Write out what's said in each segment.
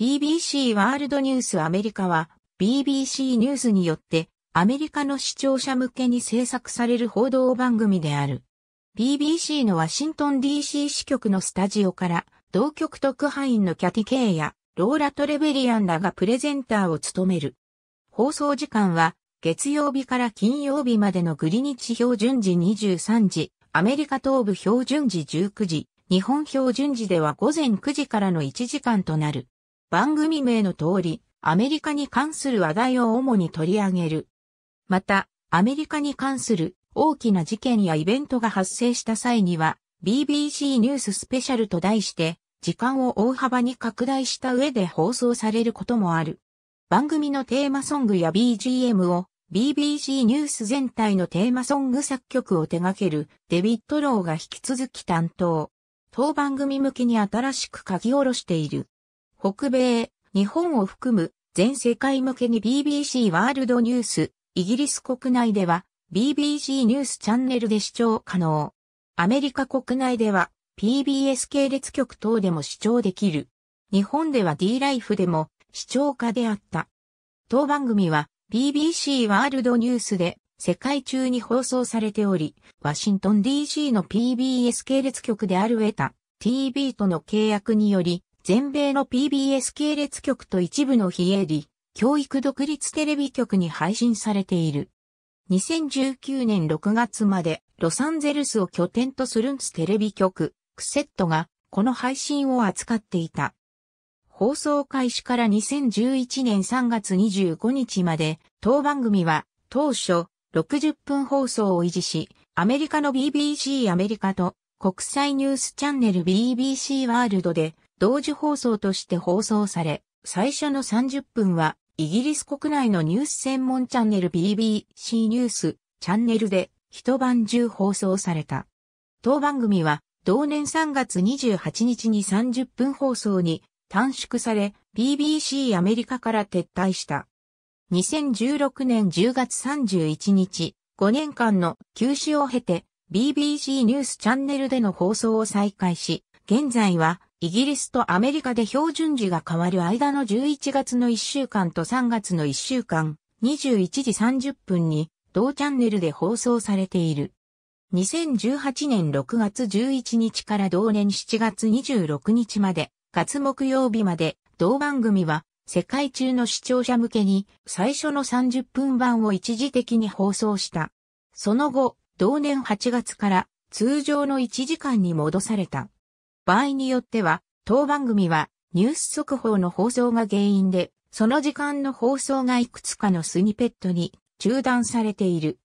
BBC ワールドニュースアメリカは BBC ニュースによってアメリカの視聴者向けに制作される報道番組である。BBC のワシントン DC 支局のスタジオから同局特派員のキャティ・ケイやローラ・トレベリアンらがプレゼンターを務める。放送時間は月曜日から金曜日までのグリニッチ標準時23時、アメリカ東部標準時19時、日本標準時では午前9時からの1時間となる。番組名の通り、アメリカに関する話題を主に取り上げる。また、アメリカに関する大きな事件やイベントが発生した際には、BBC ニューススペシャルと題して、時間を大幅に拡大した上で放送されることもある。番組のテーマソングや BGM を BBC ニュース全体のテーマソング作曲を手掛けるデビッド・ローが引き続き担当。当番組向けに新しく書き下ろしている。北米、日本を含む全世界向けに BBC ワールドニュース、イギリス国内では BBC ニュースチャンネルで視聴可能。アメリカ国内では PBS 系列局等でも視聴できる。日本では D ライフでも視聴可であった。当番組は BBC ワールドニュースで世界中に放送されており、ワシントン DC の PBS 系列局であるエタ TV との契約により、全米の PBS 系列局と一部の非営利、教育独立テレビ局に配信されている。2019年6月までロサンゼルスを拠点とするンステレビ局、クセットがこの配信を扱っていた。放送開始から2011年3月25日まで当番組は当初60分放送を維持し、アメリカの BBC アメリカと国際ニュースチャンネル BBC ワールドで同時放送として放送され、最初の30分はイギリス国内のニュース専門チャンネル BBC ニュースチャンネルで一晩中放送された。当番組は同年3月28日に30分放送に短縮され BBC アメリカから撤退した。2016年10月31日、5年間の休止を経て、BBC ニュースチャンネルでの放送を再開し、現在はイギリスとアメリカで標準時が変わる間の11月の1週間と3月の1週間、21時30分に同チャンネルで放送されている。2018年6月11日から同年7月26日まで、月木曜日まで、同番組は世界中の視聴者向けに最初の30分版を一時的に放送した。その後、同年8月から通常の1時間に戻された。場合によっては、当番組はニュース速報の放送が原因で、その時間の放送がいくつかのスニペットに中断されている。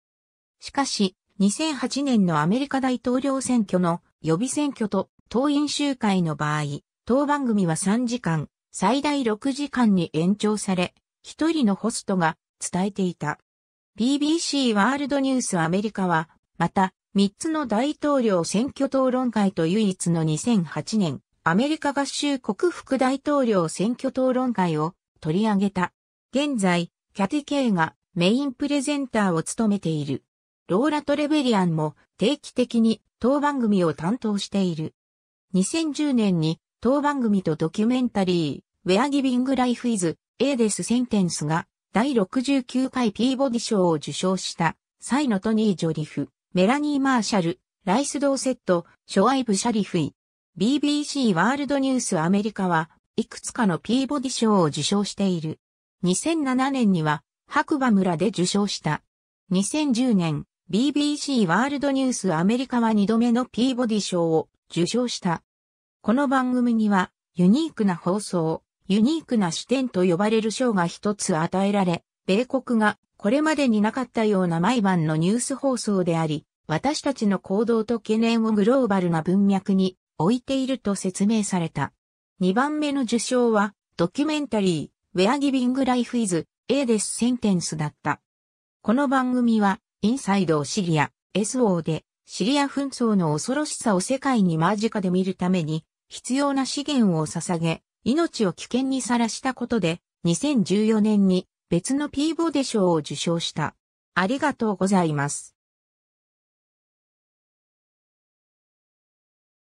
しかし、2008年のアメリカ大統領選挙の予備選挙と党員集会の場合、当番組は3時間、最大6時間に延長され、一人のホストが伝えていた。BBC ワールドニュースアメリカは、また、3つの大統領選挙討論会と唯一の2008年、アメリカ合衆国副大統領選挙討論会を取り上げた。現在、キャティ・ケイがメインプレゼンターを務めている。ローラ・トレベリアンも定期的に当番組を担当している。2010年に当番組とドキュメンタリー、Where Giving Life is A デスセンテンスが第69回ピーボディ賞を受賞したサイのトニー・ジョリフ、メラニー・マーシャル、ライス・ドーセット、ショアイブ・シャリフィ。BBC ワールドニュースアメリカはいくつかのピーボディ賞を受賞している。2007年には白馬村で受賞した。2010年 BBC ワールドニュースアメリカは2度目のピーボディ賞を受賞した。この番組にはユニークな放送、ユニークな視点と呼ばれる賞が一つ与えられ、米国がこれまでになかったような毎晩のニュース放送であり、私たちの行動と懸念をグローバルな文脈に置いていると説明された。2番目の受賞は、ドキュメンタリー、Where Giving Life is A デスセンテンスだった。この番組は、インサイドシリア、SO で、シリア紛争の恐ろしさを世界に間近で見るために、必要な資源を捧げ、命を危険にさらしたことで、2014年に別のピーボデ賞を受賞した。ありがとうございます。